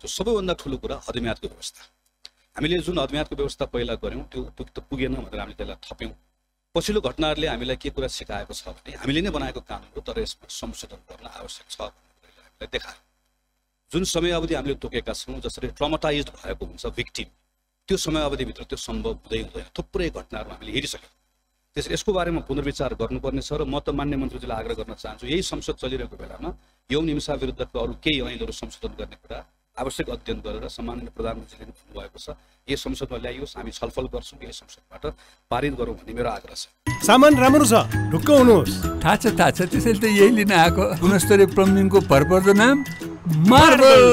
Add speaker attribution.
Speaker 1: त्यो सबैभन्दा ठुलो कुरा अदमियातको व्यवस्था। हामीले जुन अदमियातको व्यवस्था पहिला गऱ्यौँ त्यो त्यो त पुगेन भनेर हामीले त्यसलाई थप्यौँ। पछिल्लो घटनाहरूले हामीलाई के कुरा सिकाएको छ भने हामीले नै बनाएको कानुन हो तर यसमा संशोधन गर्न आवश्यक छ हामीलाई देखायो। जुन समय अवधि हामीले तोकेका छौँ जसरी ट्रमाटाइज भएको हुन्छ भिक्टिम त्यो समय अवधिभित्र त्यो सम्भव हुँदै हुँदैन। थुप्रै घटनाहरू हामीले हेरिसक्यौँ। त्यसरी यसको बारेमा पुनर्विचार गर्नुपर्ने छ र म त मान्य मन्त्रीजीलाई आग्रह गर्न चाहन्छु यही संसद चलिरहेको बेलामा यौन हिंसा विरुद्धको अरू केही ऐनहरू संशोधन गर्ने कुरा आवश्यक अध्ययन गरेर सामान्य प्रधानमन्त्रीले पनि भन्नुभएको छ यही संसदमा ल्याइयोस् हामी छलफल गर्छौँ यही संसदबाट पारित गरौँ भन्ने मेरो आग्रह छ।
Speaker 2: सामान राम्रो छ ढुक्क हुनुहोस्।
Speaker 3: थाहा छ थाहा छ त्यसैले त यही लिन आएको गुणस्तरीय प्लम्बिङको भरपर्दो नाम मार्बल